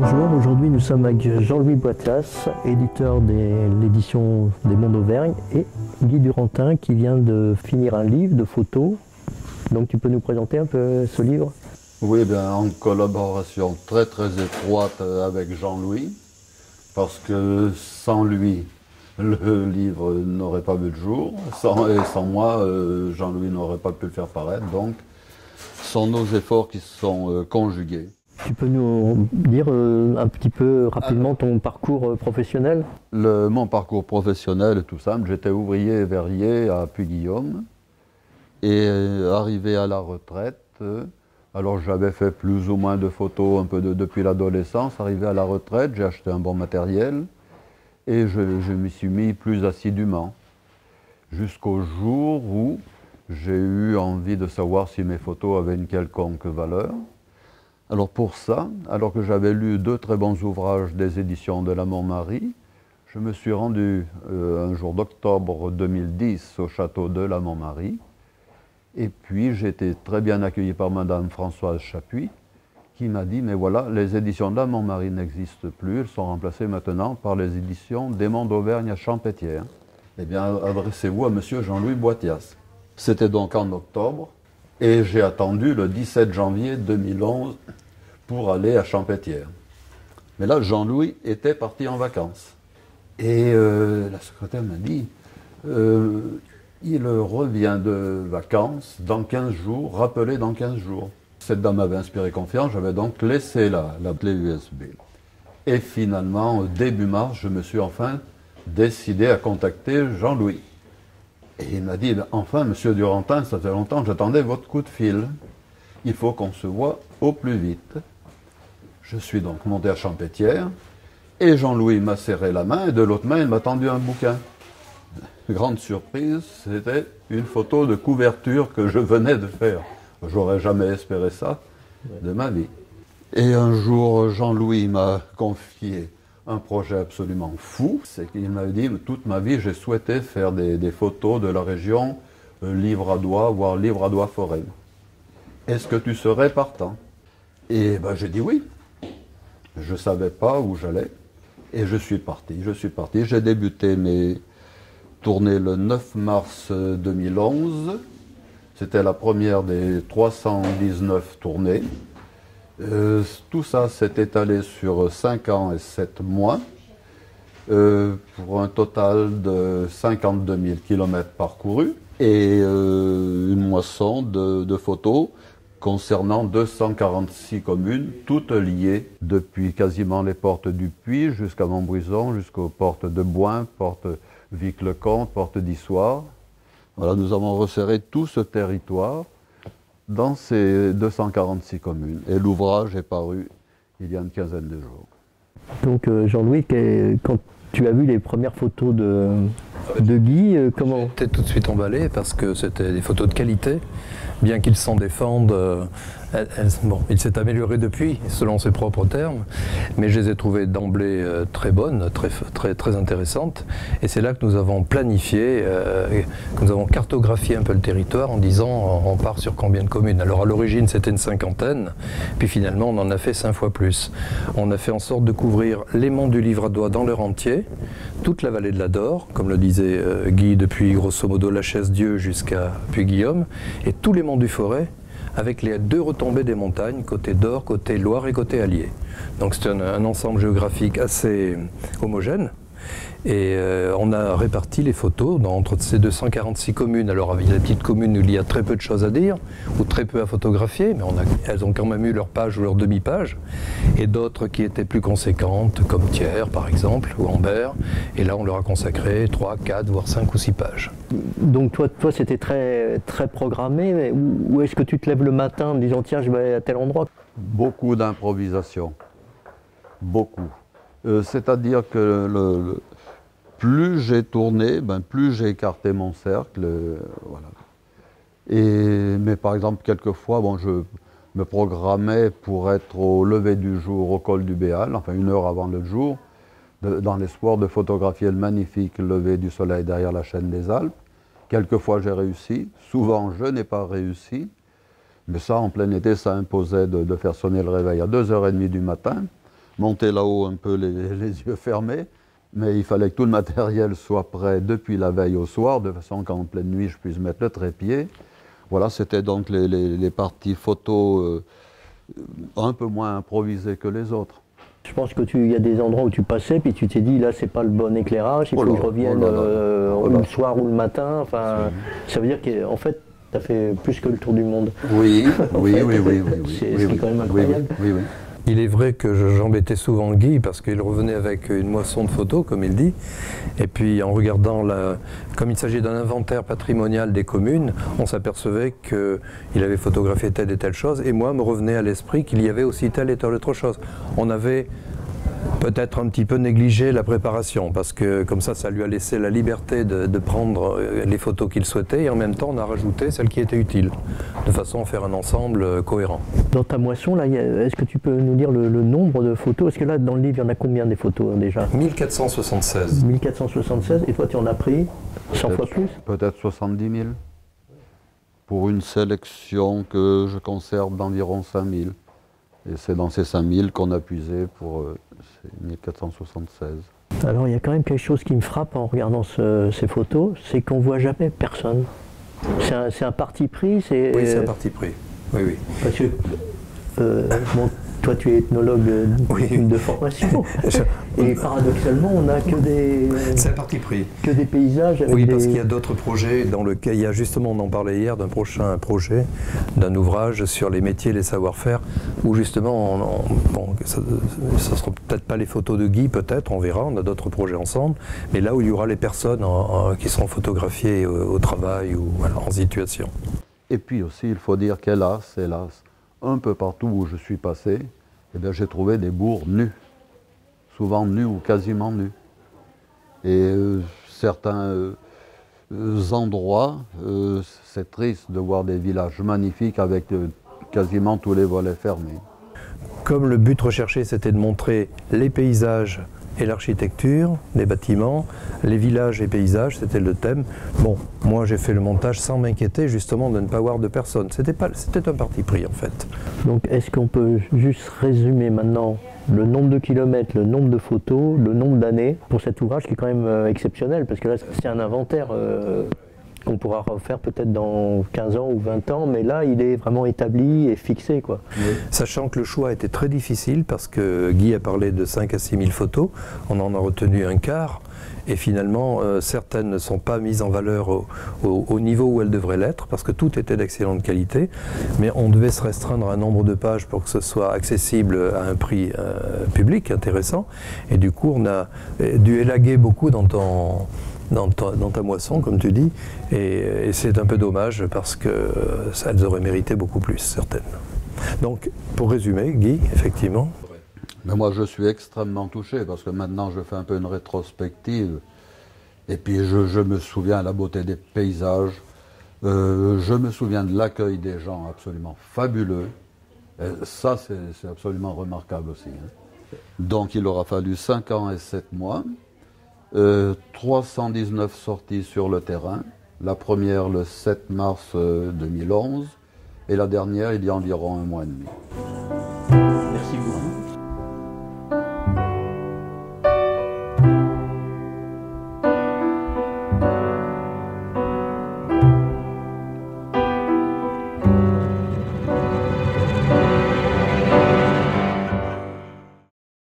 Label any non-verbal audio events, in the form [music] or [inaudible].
Bonjour, aujourd'hui nous sommes avec Jean-Louis Boitias, éditeur de l'édition des Mondes d'Auvergne, et Guy Durantin qui vient de finir un livre de photos. Donc tu peux nous présenter un peu ce livre? Oui, bien, en collaboration très très étroite avec Jean-Louis, parce que sans lui, le livre n'aurait pas vu le jour, sans, et sans moi, euh, Jean-Louis n'aurait pas pu le faire paraître, donc ce sont nos efforts qui sont euh, conjugués. Tu peux nous dire euh, un petit peu rapidement ton parcours euh, professionnel? Mon parcours professionnel est tout simple. J'étais ouvrier verrier à Puy-Guillaume et euh, arrivé à la retraite, alors j'avais fait plus ou moins de photos un peu de- depuis l'adolescence. Arrivé à la retraite, j'ai acheté un bon matériel et je, je m'y suis mis plus assidûment. Jusqu'au jour où j'ai eu envie de savoir si mes photos avaient une quelconque valeur. Alors pour ça, alors que j'avais lu deux très bons ouvrages des éditions de la Montmarie, je me suis rendu euh, un jour d'octobre 2010 au château de la Montmarie. Et puis j'ai été très bien accueilli par Madame Françoise Chapuis, qui m'a dit, mais voilà, les éditions de la Montmarie n'existent plus, elles sont remplacées maintenant par les éditions des Monts d'Auvergne à Champétière. Eh bien, adressez-vous à Monsieur Jean-Louis Boitias. C'était donc en octobre, et j'ai attendu le 17 janvier 2011 pour aller à Champétière. Mais là, Jean-Louis était parti en vacances. Et euh, la secrétaire m'a dit, euh, il revient de vacances dans 15 jours, rappelé dans 15 jours. Cette dame m'avait inspiré confiance, j'avais donc laissé la, la clé USB. Et finalement, début mars, je me suis enfin décidé à contacter Jean-Louis. Et il m'a dit, enfin, monsieur Durantin, ça fait longtemps j'attendais votre coup de fil. Il faut qu'on se voit au plus vite. Je suis donc monté à Champétière, et Jean-Louis m'a serré la main, et de l'autre main, il m'a tendu un bouquin. Grande surprise, c'était une photo de couverture que je venais de faire. J'aurais jamais espéré ça de ma vie. Et un jour, Jean-Louis m'a confié un projet absolument fou. C'est qu'il m'avait dit, toute ma vie, j'ai souhaité faire des, photos de la région euh, Livradois, voire Livradois-Forêt. Est-ce que tu serais partant? Et ben, j'ai dit oui. Je ne savais pas où j'allais. Et je suis parti. Je suis parti. J'ai débuté mes tournées le 9 mars euh, 2011. C'était la première des 319 tournées. Euh, tout ça s'est étalé sur 5 ans et 7 mois, euh, pour un total de 52 000 km parcourus et euh, une moisson de, photos concernant 246 communes, toutes liées depuis quasiment les portes du Puy jusqu'à Montbrison, jusqu'aux portes de Boin, porte Vic-le-Comte, porte d'Issoire. Voilà, nous avons resserré tout ce territoire dans ces 246 communes. Et l'ouvrage est paru il y a une quinzaine de jours. Donc euh, Jean-Louis, quand tu as vu les premières photos de, de Guy, euh, comment J'étais tout de suite emballé parce que c'était des photos de qualité, bien qu'il s'en défende. euh, elles- elles- bon, il s'est amélioré depuis, selon ses propres termes, mais je les ai trouvées d'emblée euh, très bonnes, très, très, très intéressantes. Et c'est là que nous avons planifié, euh, que nous avons cartographié un peu le territoire en disant on part sur combien de communes. Alors à l'origine c'était une cinquantaine, puis finalement on en a fait cinq fois plus. On a fait en sorte de couvrir les monts du Livradois dans leur entier, toute la vallée de la Dore, comme le disait euh, Guy, depuis grosso modo la Chaise-Dieu jusqu'à Puy-Guillaume, et tous les monts du Forêt, avec les deux retombées des montagnes, côté Dore, côté Loire et côté Allier. Donc c'est un ensemble géographique assez homogène. Et euh, on a réparti les photos dans, entre ces 246 communes. Alors il y a des petites communes où il y a très peu de choses à dire, ou très peu à photographier, mais on a- elles ont quand même eu leur page ou leur demi-page. Et d'autres qui étaient plus conséquentes, comme Thiers par exemple, ou Ambert. Et là on leur a consacré 3, 4, voire 5 ou 6 pages. Donc toi, toi c'était très, très programmé, ou, ou est-ce que tu te lèves le matin en disant tiens je vais à tel endroit? Beaucoup d'improvisation. Beaucoup. Euh, C'est-à-dire que plus j'ai tourné, ben, plus j'ai écarté mon cercle. euh, voilà. Et, mais par exemple, quelquefois, bon, je me programmais pour être au lever du jour au col du Béal, enfin une heure avant le jour, dans l'espoir de photographier le magnifique lever du soleil derrière la chaîne des Alpes. Quelquefois j'ai réussi, souvent je n'ai pas réussi, mais ça en plein été ça imposait de, de faire sonner le réveil à 2h30 du matin. Monter là-haut un peu les, [laughs] les yeux fermés. Mais il fallait que tout le matériel soit prêt depuis la veille au soir, de façon qu'en pleine nuit, je puisse mettre le trépied. Voilà, c'était donc les, les- les parties photos euh, un peu moins improvisées que les autres. Je pense que tu, y a des endroits où tu passais, puis tu t'es dit là c'est pas le bon éclairage, il Oh faut là, que je revienne oh là euh, Oh le soir ou le matin. Enfin, ça veut dire qu'en fait, tu as fait plus que le tour du monde. Oui, [laughs] oui, oui, oui, oui. oui, C'est- oui, c'est oui. quand même incroyable. Oui, oui, oui. Il est vrai que je- j'embêtais souvent Guy parce qu'il revenait avec une moisson de photos, comme il dit. Et puis en regardant, la, comme il s'agit d'un inventaire patrimonial des communes, on s'apercevait qu'il avait photographié telle et telle chose. Et moi, me revenait à l'esprit qu'il y avait aussi telle et telle autre chose. On avait peut-être un petit peu négligé la préparation parce que comme ça, ça lui a laissé la liberté de, de prendre euh, les photos qu'il souhaitait et en même temps, on a rajouté celles qui étaient utiles, de façon à faire un ensemble euh, cohérent. Dans ta moisson, là, est-ce que tu peux nous dire le, le nombre de photos? Est-ce que là, dans le livre, il y en a combien des photos hein, déjà? 1476. 1476, et toi tu en as pris 100 fois plus? Peut-être 70 000 pour une sélection que je conserve d'environ 5 000. Et c'est dans ces 5 000 qu'on a puisé pour euh, ces 1476. Alors il y a quand même quelque chose qui me frappe en regardant ce- ces photos, c'est qu'on voit jamais personne. C'est un, parti pris, c'est Oui, c'est un parti pris. Oui, oui. parce que euh, bon, toi tu es ethnologue euh, Oui. de formation, [laughs] et paradoxalement on n'a que des C'est parti pris. que des paysages avec Oui, des... parce qu'il y a d'autres projets dans lequel il y a justement, on en parlait hier, d'un prochain projet, d'un ouvrage sur les métiers les savoir-faire, où justement, on, on- bon, ça ne sera peut-être pas les photos de Guy, peut-être, on verra, on a d'autres projets ensemble, mais là où il y aura les personnes en- en- qui seront photographiées au, au travail ou voilà, en situation. Et puis aussi, il faut dire qu'hélas, hélas, un peu partout où je suis passé, eh j'ai trouvé des bourgs nus, souvent nus ou quasiment nus. Et euh, certains euh, endroits, euh, c'est triste de voir des villages magnifiques avec quasiment tous les volets fermés. Comme le but recherché, c'était de montrer les paysages et l'architecture, les bâtiments, les villages et paysages, c'était le thème. Bon, moi j'ai fait le montage sans m'inquiéter justement de ne pas voir de personnes. C'était c'était un parti pris en fait. Donc est-ce qu'on peut juste résumer maintenant le nombre de kilomètres, le nombre de photos, le nombre d'années pour cet ouvrage qui est quand même euh, exceptionnel? Parce que là c'est un inventaire euh, qu'on pourra refaire peut-être dans 15 ans ou 20 ans mais là il est vraiment établi et fixé quoi. Sachant que le choix était très difficile parce que Guy a parlé de 5 à 6 000 photos, on en a retenu un quart. Et finalement, euh, certaines ne sont pas mises en valeur au, au- au niveau où elles devraient l'être, parce que tout était d'excellente qualité. Mais on devait se restreindre à un nombre de pages pour que ce soit accessible à un prix euh, public intéressant. Et du coup, on a euh, dû élaguer beaucoup dans ton, dans ta, moisson, comme tu dis. Et, c'est un peu dommage parce que euh, elles auraient mérité beaucoup plus, certaines. Donc, pour résumer, Guy, effectivement. Mais moi, je suis extrêmement touché parce que maintenant, je fais un peu une rétrospective. Et puis, je, me souviens de la beauté des paysages. Euh, je me souviens de l'accueil des gens absolument fabuleux. Et ça, c'est absolument remarquable aussi. hein. Donc, il aura fallu 5 ans et 7 mois. Euh, 319 sorties sur le terrain. La première le 7 mars euh, 2011 et la dernière il y a environ un mois et demi.